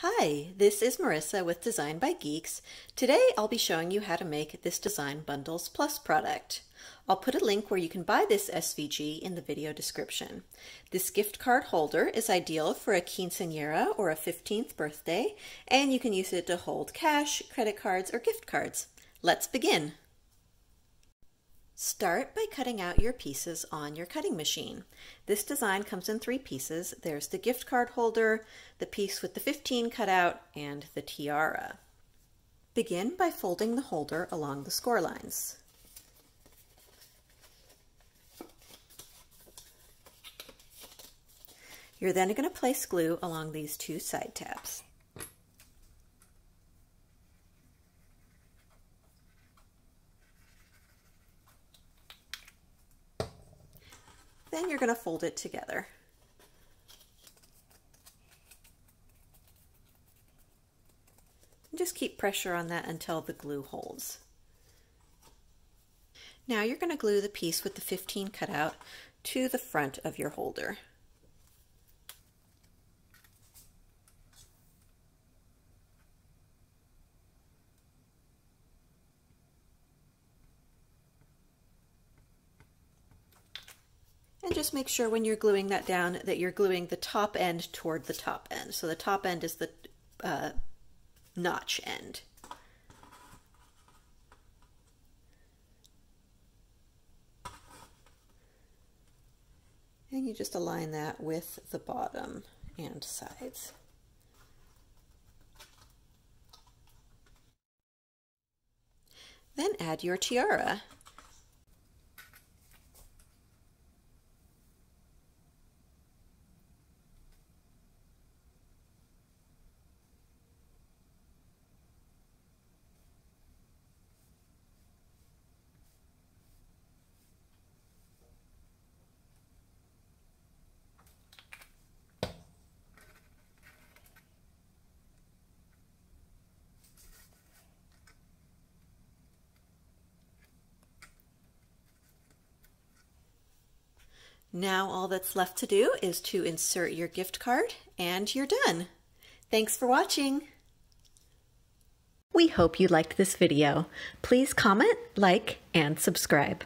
Hi, this is Marissa with Designed by Geeks. Today I'll be showing you how to make this Design Bundles Plus product. I'll put a link where you can buy this SVG in the video description. This gift card holder is ideal for a quinceañera or a 15th birthday, and you can use it to hold cash, credit cards, or gift cards. Let's begin. Start by cutting out your pieces on your cutting machine. This design comes in three pieces. There's the gift card holder, the piece with the 15 cut out, and the tiara. Begin by folding the holder along the score lines. You're then going to place glue along these two side tabs. Then you're going to fold it together. And just keep pressure on that until the glue holds. Now you're going to glue the piece with the 15 cutout to the front of your holder. And just make sure when you're gluing that down that you're gluing the top end toward the top end. So the top end is the uh, notch end. And you just align that with the bottom and sides. Then add your tiara. Now all that's left to do is to insert your gift card and you're done. Thanks for watching. We hope you liked this video. Please comment, like, and subscribe.